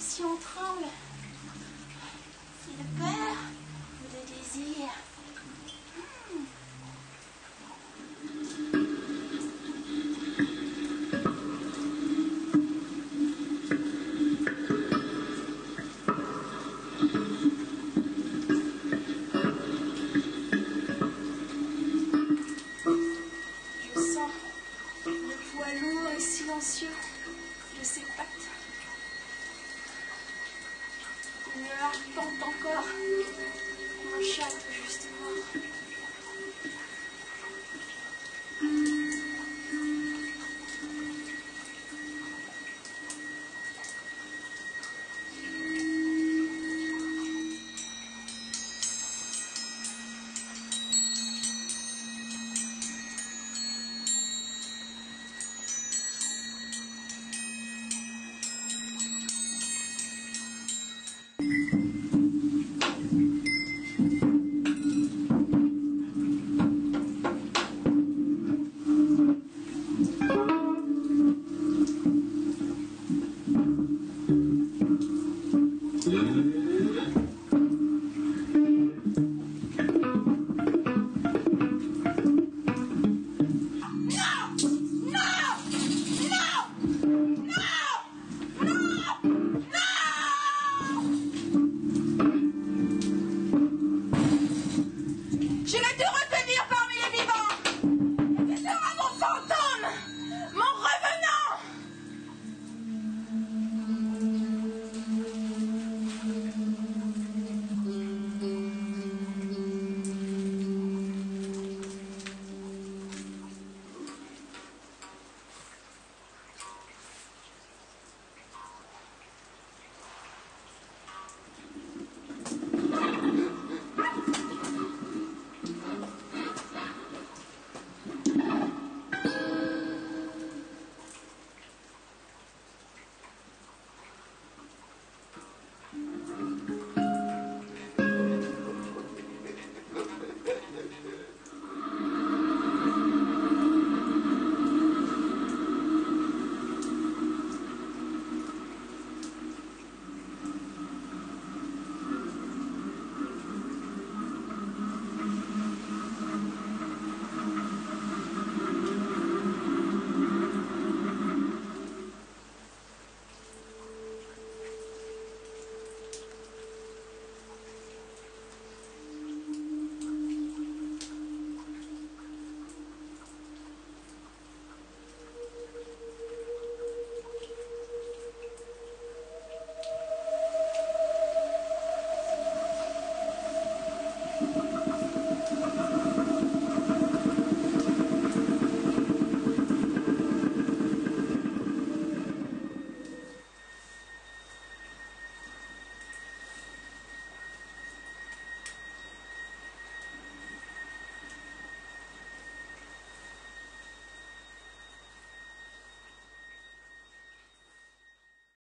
Si on tremble. C'est le peur ou le désir Lueur tente encore mon chat tout juste mort.